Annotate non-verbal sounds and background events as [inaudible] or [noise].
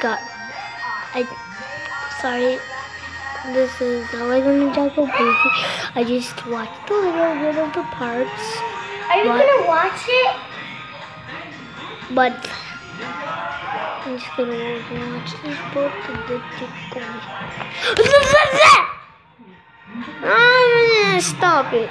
got I sorry this is the Lego Ninjago movie. I just watched the little bit of the parts. Are you but, gonna watch it? But I'm just gonna watch this book and then [laughs] keep Stop it.